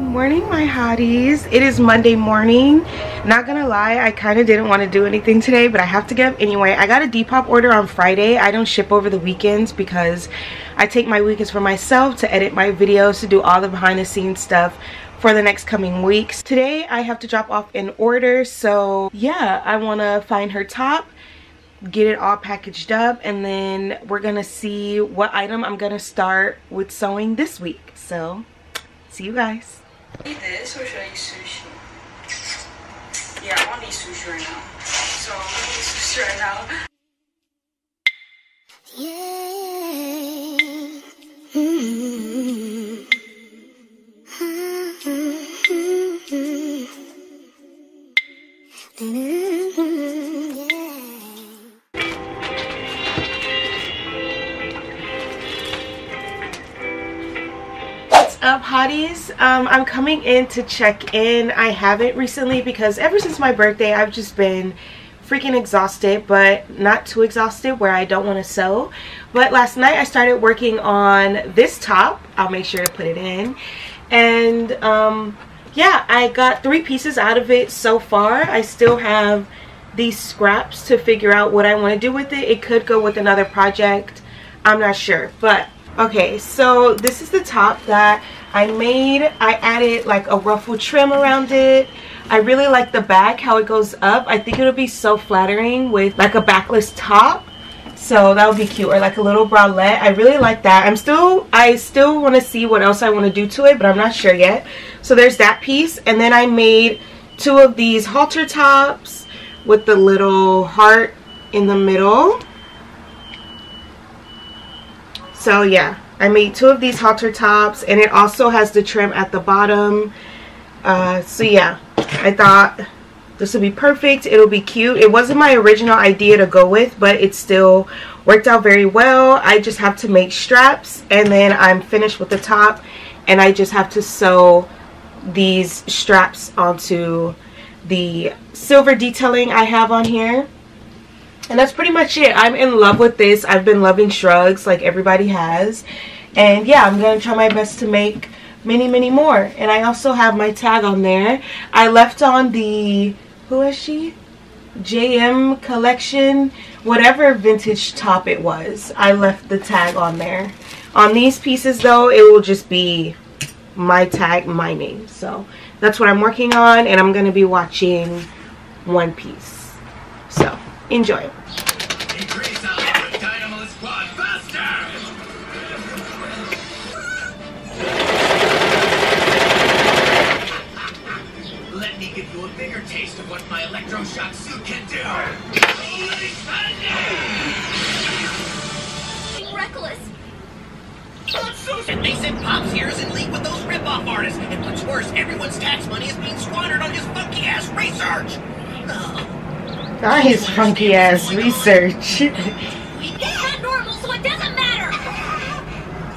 Good morning, my hotties. It is Monday morning. Not gonna lie, I kind of didn't want to do anything today, but I have to get up anyway. I got a Depop order on Friday. I don't ship over the weekends because I take my weekends for myself to edit my videos, to do all the behind the scenes stuff for the next coming weeks. Today, I have to drop off an order, so yeah, I want to find her top get it all packaged up and then we're gonna see what item I'm gonna start with sewing this week so see you guys this or should I use sushi? Yeah, I want to eat sushi right now. So I'm gonna eat sushi right now. Um, I'm coming in to check in. I haven't recently because ever since my birthday I've just been freaking exhausted but not too exhausted where I don't want to sew. But last night I started working on this top. I'll make sure to put it in. And um, yeah, I got three pieces out of it so far. I still have these scraps to figure out what I want to do with it. It could go with another project. I'm not sure. But okay, so this is the top that I made. I added like a ruffle trim around it. I really like the back, how it goes up. I think it'll be so flattering with like a backless top. So that would be cute. Or like a little bralette. I really like that. I'm still, I still want to see what else I want to do to it, but I'm not sure yet. So there's that piece. And then I made two of these halter tops with the little heart in the middle. So yeah, I made two of these halter tops and it also has the trim at the bottom. Uh, so yeah, I thought this would be perfect. It'll be cute. It wasn't my original idea to go with, but it still worked out very well. I just have to make straps and then I'm finished with the top and I just have to sew these straps onto the silver detailing I have on here. And that's pretty much it. I'm in love with this. I've been loving shrugs like everybody has. And yeah, I'm to try my best to make many, many more. And I also have my tag on there. I left on the, who is she? JM collection, whatever vintage top it was. I left the tag on there. On these pieces though, it will just be my tag, my name. So that's what I'm working on and I'm going to be watching One Piece. So enjoy. Bigger taste of what my electroshock suit can do. Holy thunder! reckless. Not so and they said Pop's here is in league with those rip-off artists. And what's worse, everyone's tax money is being squandered on his funky-ass research. Oh. Nice funky ass research. It's not normal, so it doesn't matter.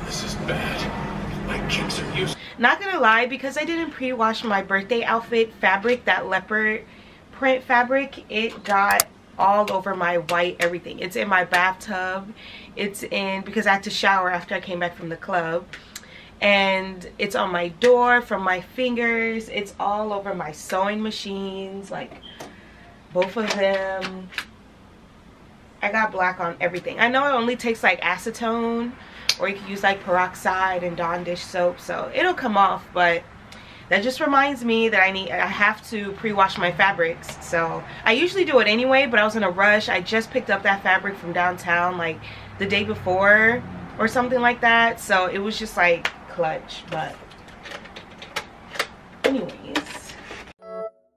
This is bad. My kinks are useless. Not gonna lie, because I didn't pre-wash my birthday outfit fabric, that leopard print fabric, it got all over my white everything. It's in my bathtub. It's in, because I had to shower after I came back from the club. And it's on my door, from my fingers. It's all over my sewing machines, like both of them. I got black on everything. I know it only takes like acetone or you can use like peroxide and Dawn dish soap. So it'll come off but that just reminds me that I need I have to pre-wash my fabrics. So I usually do it anyway but I was in a rush. I just picked up that fabric from downtown like the day before or something like that. So it was just like clutch but anyways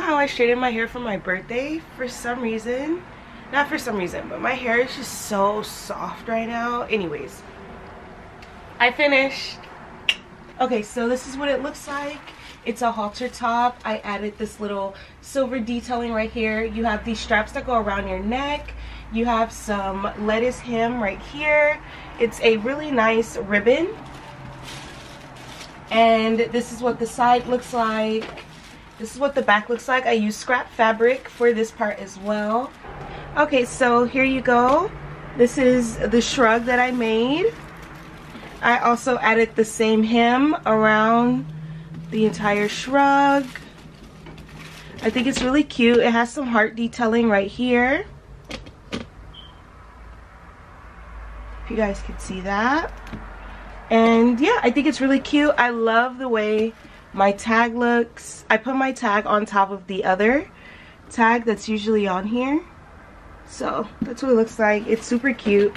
How I straightened my hair for my birthday? For some reason, not for some reason, but my hair is just so soft right now. Anyways, I finished. Okay, so this is what it looks like. It's a halter top. I added this little silver detailing right here. You have these straps that go around your neck. You have some lettuce hem right here. It's a really nice ribbon. And this is what the side looks like. This is what the back looks like. I use scrap fabric for this part as well. Okay, so here you go. This is the shrug that I made. I also added the same hem around the entire shrug. I think it's really cute. It has some heart detailing right here. If you guys can see that. And yeah, I think it's really cute. I love the way my tag looks. I put my tag on top of the other tag that's usually on here. So that's what it looks like. It's super cute.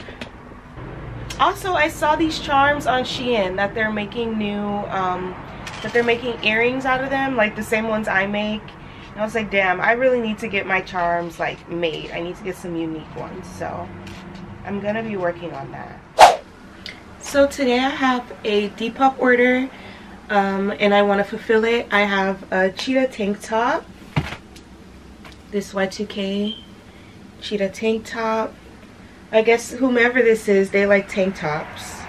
Also, I saw these charms on Shein that they're making new, um, that they're making earrings out of them, like the same ones I make. And I was like, damn, I really need to get my charms like made. I need to get some unique ones. So I'm gonna be working on that. So today I have a Depop order um, and I want to fulfill it. I have a cheetah tank top. This Y2K cheetah tank top. I guess whomever this is, they like tank tops.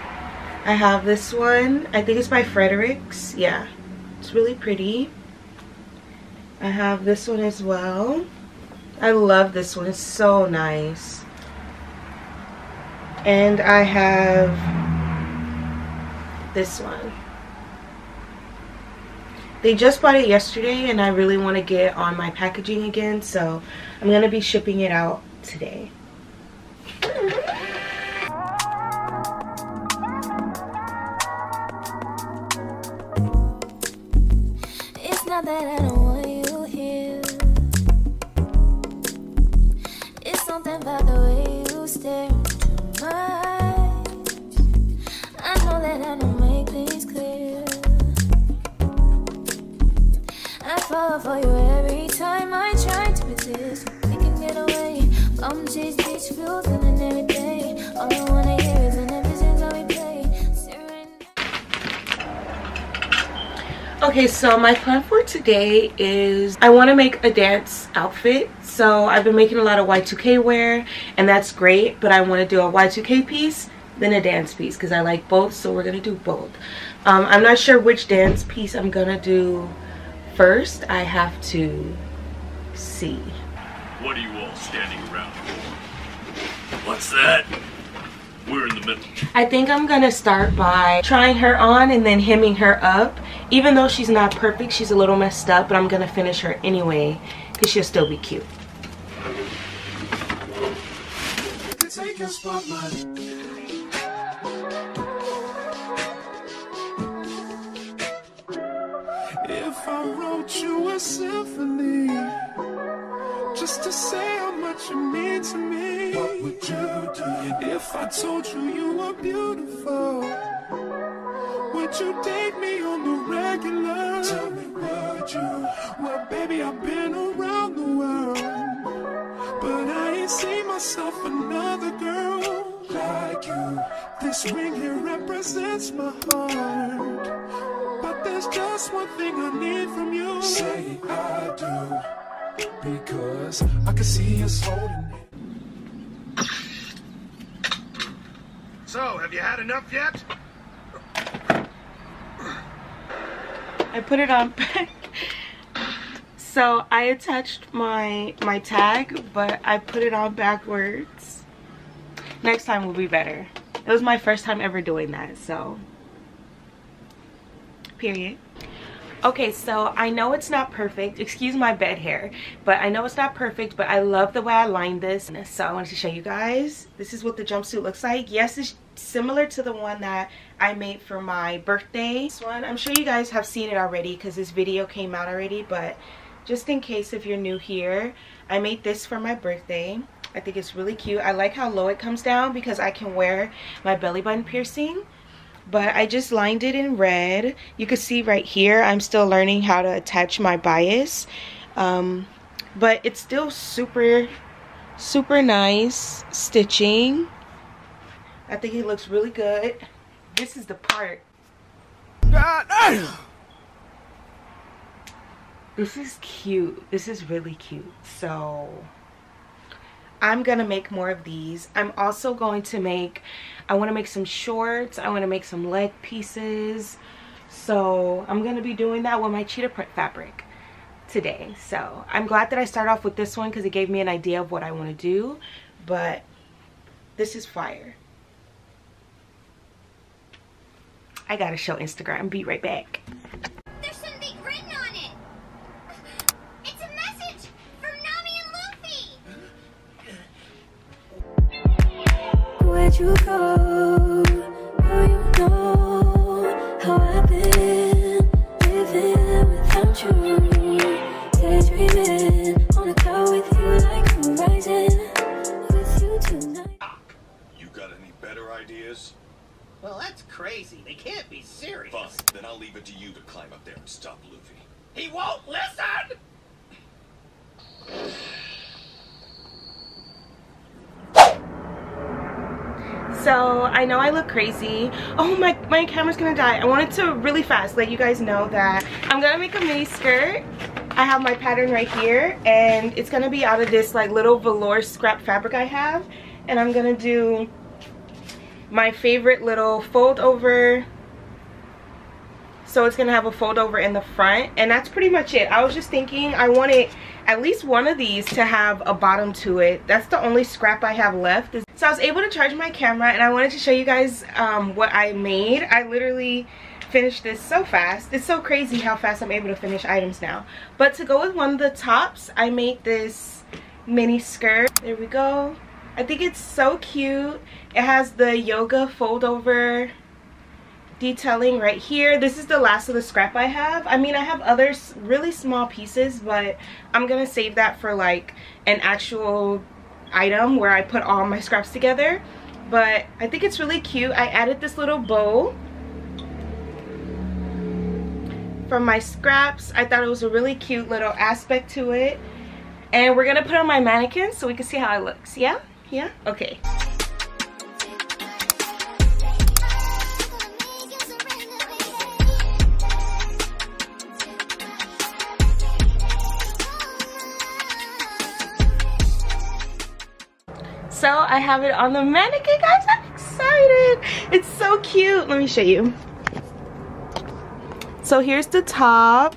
I have this one. I think it's by Fredericks. Yeah, it's really pretty. I have this one as well. I love this one. It's so nice. And I have this one. They just bought it yesterday and I really want to get on my packaging again. So I'm going to be shipping it out today. It's not that I don't want you here. It's something about the way you stare I fall for you every time I try to resist. We can get away. Beach every day. All I wanna hear is an episode how we play. Okay, so my plan for today is I want to make a dance outfit. So I've been making a lot of Y2K wear and that's great, but I want to do a Y2K piece then a dance piece because I like both, so we're to do both. Um, I'm not sure which dance piece I'm to do first. I have to see. What are you all standing around for? What's that? We're in the middle. I think I'm gonna start by trying her on and then hemming her up. Even though she's not perfect, she's a little messed up, but I'm gonna finish her anyway because she'll still be cute. Symphony just to say how much you mean to me, what would you do? If I told you you were beautiful, would you date me on the regular? Tell me, would you? Well, baby, I've been around the world, but I ain't seen myself another girl like you. This ring here represents my heart. But there's just one thing I need from you. Say I do. Because I can see us holding it. So, have you had enough yet? I put it on back. So I attached my my tag, but I put it on backwards. Next time will be better. It was my first time ever doing that, so period. Okay, so I know it's not perfect. Excuse my bed hair, but I know it's not perfect, but I love the way I lined this. So I wanted to show you guys. This is what the jumpsuit looks like. Yes, it's similar to the one that I made for my birthday. This one, I'm sure you guys have seen it already because this video came out already, but just in case if you're new here, I made this for my birthday. I think it's really cute. I like how low it comes down because I can wear my belly button piercing but I just lined it in red. You can see right here, I'm still learning how to attach my bias. Um, but it's still super, super nice stitching. I think it looks really good. This is the part. This is cute. This is really cute. So I'm gonna make more of these. I'm also going to make, I wanna make some shorts. I wanna make some leg pieces. So I'm gonna be doing that with my cheetah print fabric today. So I'm glad that I started off with this one because it gave me an idea of what I wanna do. But this is fire. I gotta show Instagram. Be right back. You go? I know I look crazy. Oh my my camera's gonna die. I wanted to really fast let you guys know that I'm gonna make a mini skirt. I have my pattern right here and it's gonna be out of this like little velour scrap fabric I have. And I'm gonna do my favorite little fold over so it's gonna have a fold over in the front and that's pretty much it i was just thinking i wanted at least one of these to have a bottom to it. That's the only scrap i have left. So i was able to charge my camera and i wanted to show you guys um, what i made. I literally finished this so fast. It's so crazy how fast i'm able to finish items now. But to go with one of the tops i made this mini skirt. There we go. I think it's so cute. It has the yoga fold over detailing right here. This is the last of the scrap i have. I mean i have other really small pieces but i'm gonna save that for like an actual item where i put all my scraps together. But i think it's really cute. I added this little bow from my scraps. I thought it was a really cute little aspect to it. And we're gonna put on my mannequin so we can see how it looks. Yeah? Yeah? Okay I have it on the mannequin guys. I'm excited. It's so cute. Let me show you. So here's the top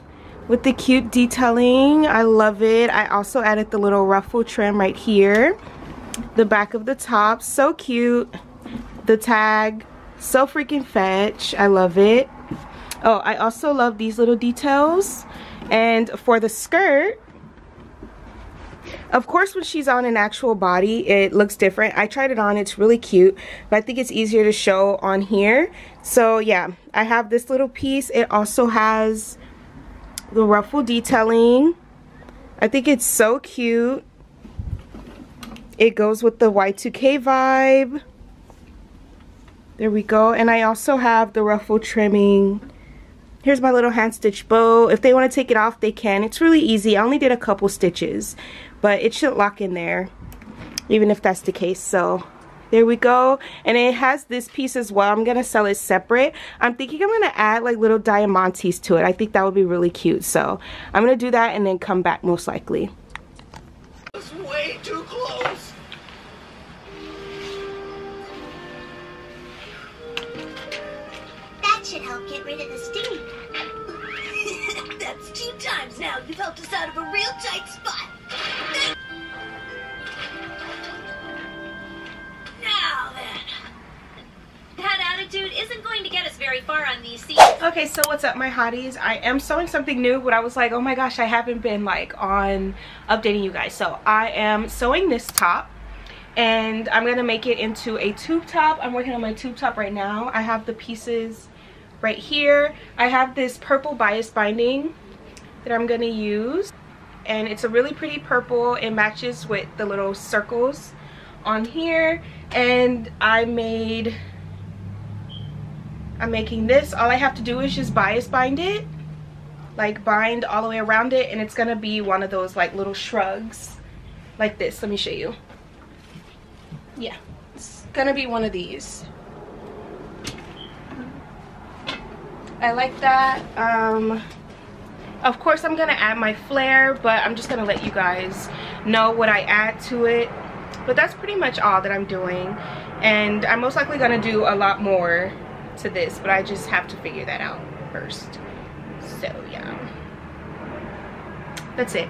with the cute detailing. I love it. I also added the little ruffle trim right here. The back of the top so cute. The tag so freaking fetch. I love it. Oh I also love these little details. And for the skirt of course, when she's on an actual body, it looks different. I tried it on. It's really cute. But I think it's easier to show on here. So, yeah. I have this little piece. It also has the ruffle detailing. I think it's so cute. It goes with the Y2K vibe. There we go. And I also have the ruffle trimming. Here's my little hand stitch bow. If they want to take it off, they can. It's really easy. I only did a couple stitches but it should lock in there even if that's the case. So there we go. And it has this piece as well. I'm gonna sell it separate. I'm thinking i'm gonna add like little diamantes to it. I think that would be really cute. So i'm gonna do that and then come back most likely. It's way too close. That should help get rid of the sting. That's two times now. You've helped us out of a real tight spot. Attitude isn't going to get us very far on these okay so what's up my hotties? I am sewing something new but i was like oh my gosh i haven't been like on updating you guys. So i am sewing this top and i'm gonna make it into a tube top. I'm working on my tube top right now. I have the pieces right here. I have this purple bias binding that i'm gonna use and it's a really pretty purple. It matches with the little circles on here and i made I'm making this. All I have to do is just bias bind it. Like bind all the way around it and it's gonna be one of those like little shrugs like this. Let me show you. Yeah, it's gonna be one of these. I like that. Um, of course I'm gonna add my flare, but I'm just gonna let you guys know what I add to it. But that's pretty much all that I'm doing. And I'm most likely gonna do a lot more to this, but I just have to figure that out first. So yeah, that's it.